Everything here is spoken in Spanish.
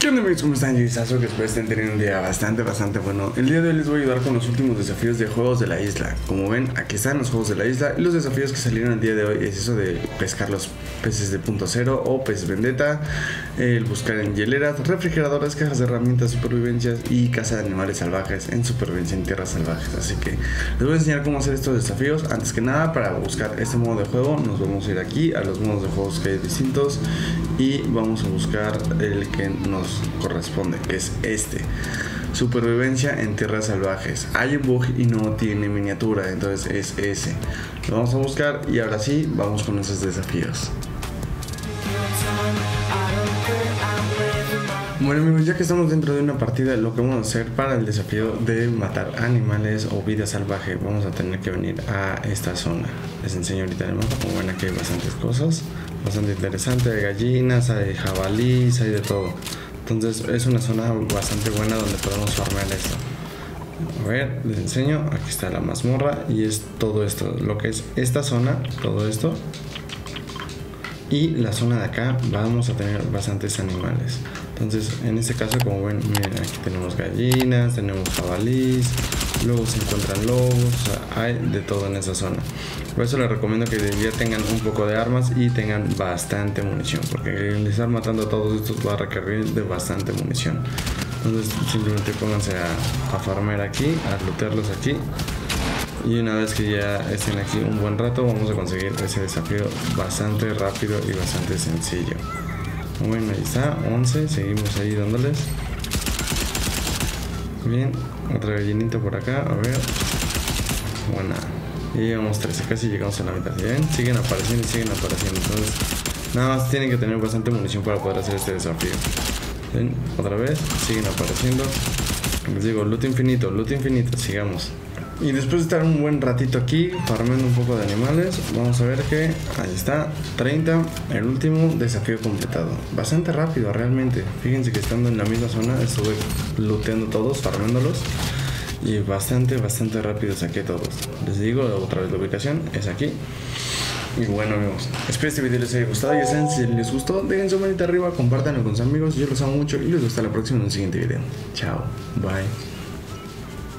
¿Qué onda amigos? ¿Cómo están? Yo Isazo, que espero estén teniendo un día bastante, bastante bueno. El día de hoy les voy a ayudar con los últimos desafíos de juegos de la isla. Como ven, aquí están los juegos de la isla. Y los desafíos que salieron el día de hoy es eso de pescar los peces de punto cero o peces vendetta, el buscar en hieleras, refrigeradoras, cajas de herramientas, supervivencias y caza de animales salvajes en supervivencia en tierras salvajes. Así que les voy a enseñar cómo hacer estos desafíos. Antes que nada, para buscar este modo de juego, nos vamos a ir aquí a los modos de juegos que hay distintos y vamos a buscar el que nos corresponde, que es este. Supervivencia en tierras salvajes. Hay un bug y no tiene miniatura, entonces es ese. Lo vamos a buscar y ahora sí, vamos con esos desafíos. Bueno amigos, ya que estamos dentro de una partida, lo que vamos a hacer para el desafío de matar animales o vida salvaje, vamos a tener que venir a esta zona. Les enseño ahorita el mapa, como ven aquí hay bastantes cosas, bastante interesante, hay gallinas, hay jabalís, hay de todo. Entonces es una zona bastante buena donde podemos farmear esto. A ver, les enseño, aquí está la mazmorra y es todo esto, lo que es esta zona, todo esto. Y la zona de acá vamos a tener bastantes animales. Entonces, en este caso, como ven, miren, aquí tenemos gallinas, tenemos jabalís, luego se encuentran lobos, o sea, hay de todo en esa zona. Por eso les recomiendo que ya tengan un poco de armas y tengan bastante munición, porque el estar matando a todos estos va a requerir de bastante munición. Entonces, simplemente pónganse a, a farmear aquí, a lootearlos aquí. Y una vez que ya estén aquí un buen rato, vamos a conseguir ese desafío bastante rápido y bastante sencillo. Bueno, ahí está, 11, seguimos ahí dándoles. Bien, otra gallinita por acá, a ver. Buena. Ya llegamos 13, casi llegamos a la mitad. ¿Ven? Siguen apareciendo y siguen apareciendo. Entonces, nada más tienen que tener bastante munición para poder hacer este desafío. Otra vez, siguen apareciendo. Les digo, loot infinito, loot infinito, sigamos. Y después de estar un buen ratito aquí, farmando un poco de animales, vamos a ver que ahí está, 30, el último desafío completado. Bastante rápido realmente. Fíjense que estando en la misma zona estuve looteando todos, farmándolos. Y bastante, bastante rápido saqué todos. Les digo otra vez la ubicación, es aquí. Y bueno amigos, espero este video les haya gustado. Ya saben, si les gustó, dejen su manita arriba, compártanlo con sus amigos. Yo los amo mucho y les gusta la próxima en un siguiente video. Chao, bye.